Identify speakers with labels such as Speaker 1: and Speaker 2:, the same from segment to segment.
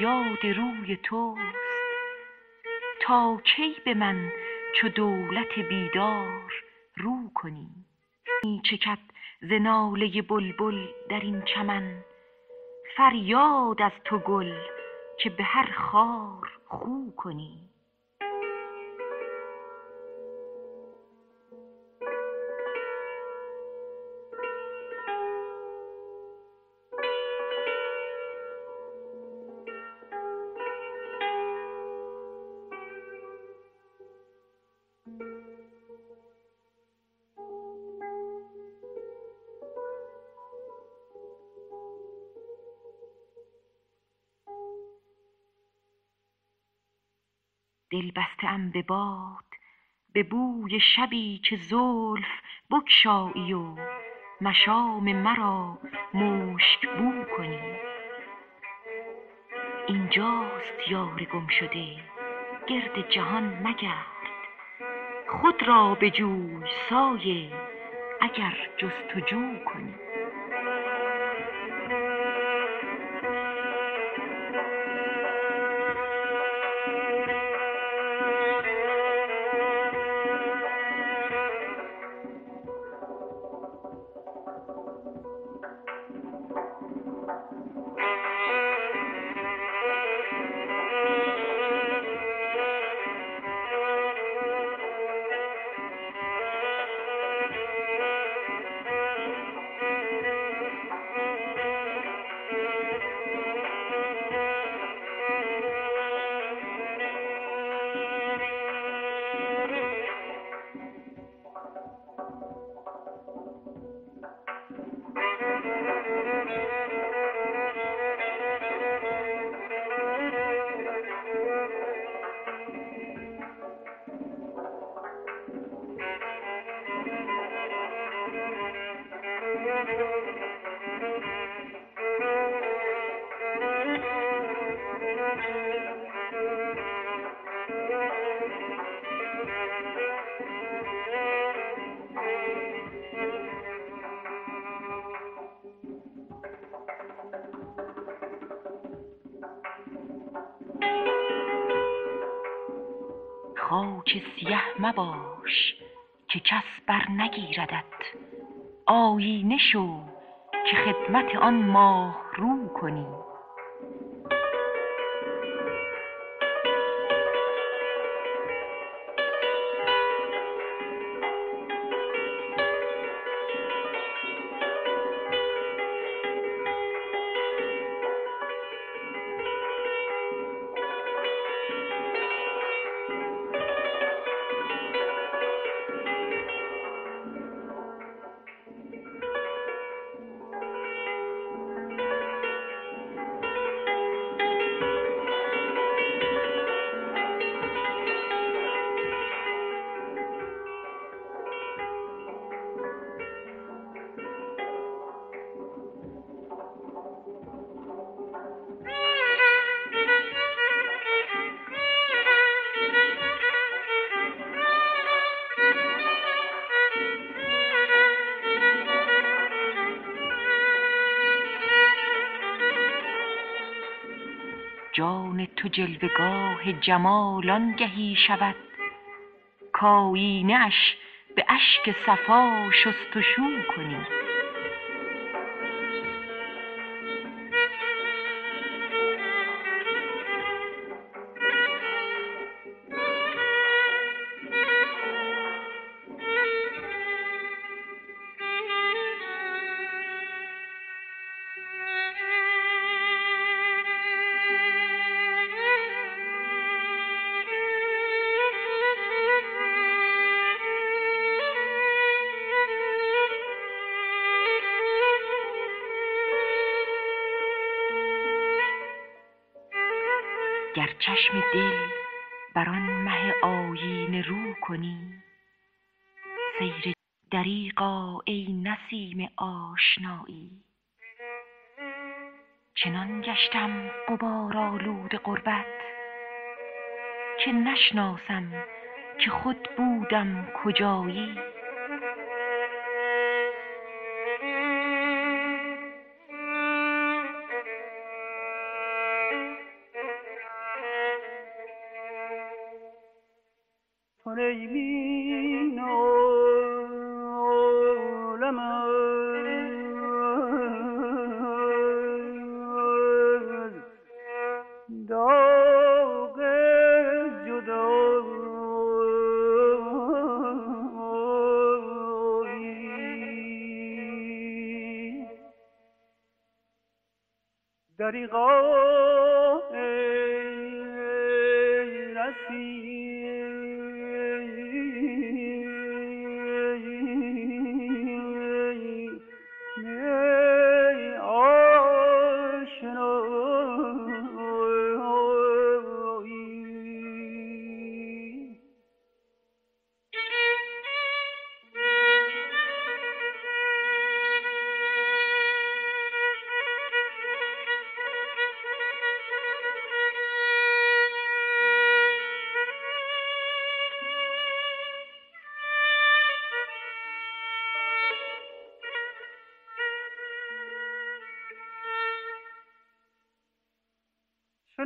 Speaker 1: فریاد روی توست. تا کی به من چو دولت بیدار رو کنی؟ می چکد ز ناله بلبل در این چمن. فریاد از تو گل که به هر خار خو کنی. دل بسته به باد به بوی شبی که زلف بگشایی و مشام مرا مشک بو کنی. اینجاست یار گمشده گرد جهان مگرد. خود را بجوی سایه اگر جستجو کنی. خاک سیه مباش که کس برنگیردت آیینه شو که خدمت آن ماه رو کنی. تو جلوه گاه جمال آنگهی شود. کآیینه اش به اشک صفا شست و شو کنی. گر چشم دل بر آن مه آیینه رو کنی سیر دریغا ای نسیم آشنایی. چنان گشتم غبارآلود غربت که نشناسم که خود بودم کجایی.
Speaker 2: دیمین عالم از داغ جدا دریغا نسیم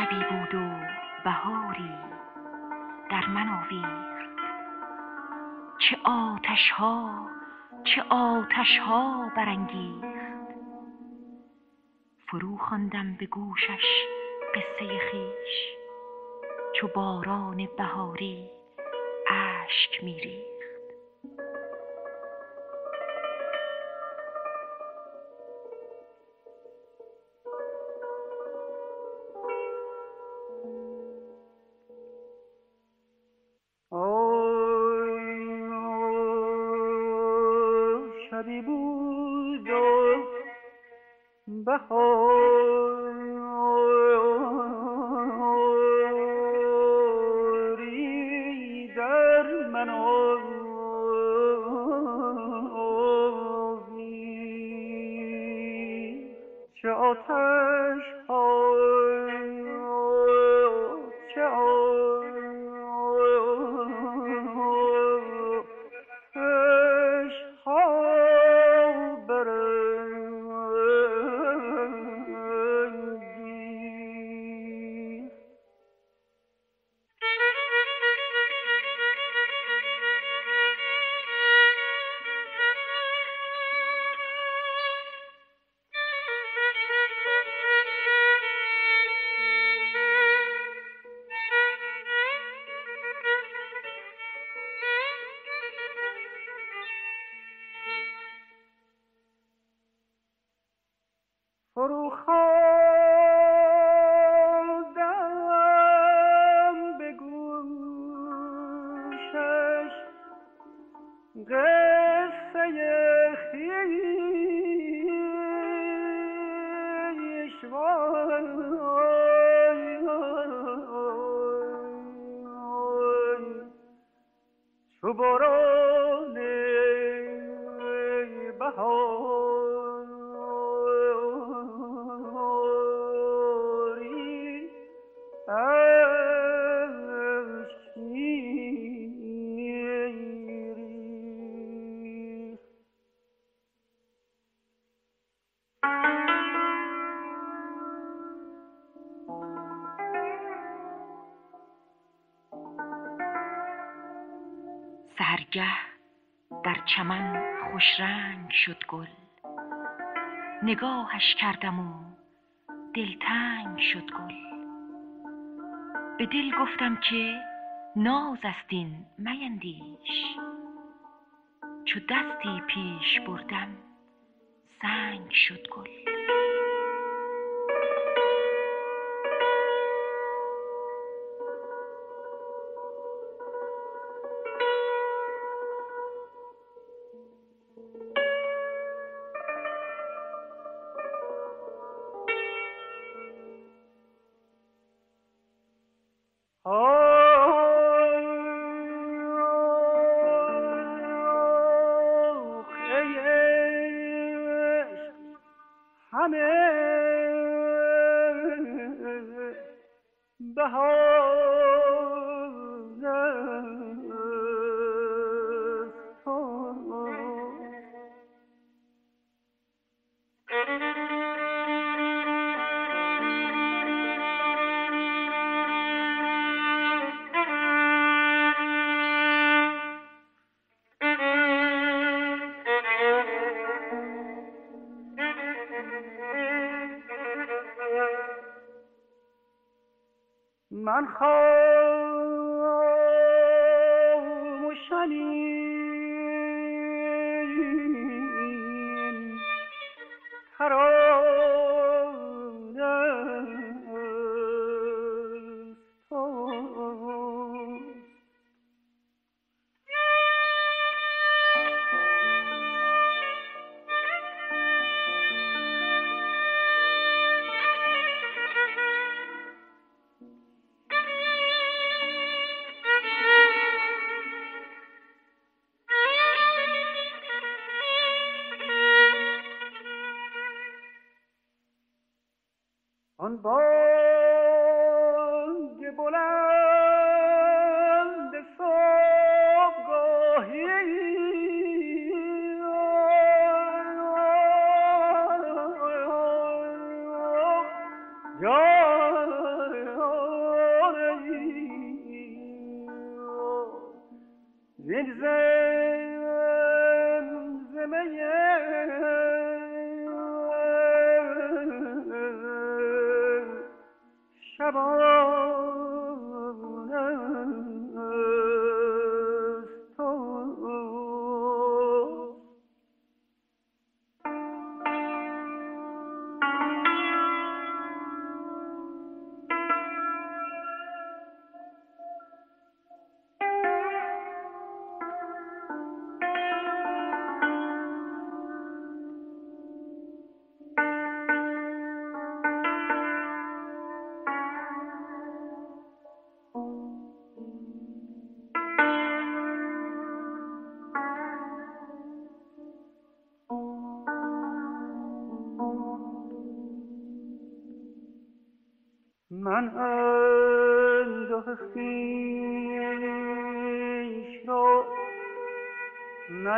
Speaker 1: شبی بود و بهاری در من آویخت. چه آتش ها چه آتش ها برانگیخت. فرو خواندم به گوشش قصه خویش. چو باران بهاری اشک hush می سحرگه در چمن خوشرنگ شد گل. نگاهش کردم و دلتنگ شد گل. به دل گفتم که ناز است این میندیش. چو دستی پیش بردم سنگ شد گل.
Speaker 2: همه بهار من خاموشنین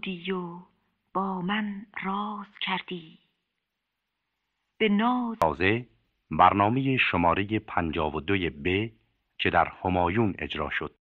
Speaker 1: بودی و با من راز کردی. به ناز
Speaker 3: تازه برنامه شماره 52 ب که در همایون اجرا شد.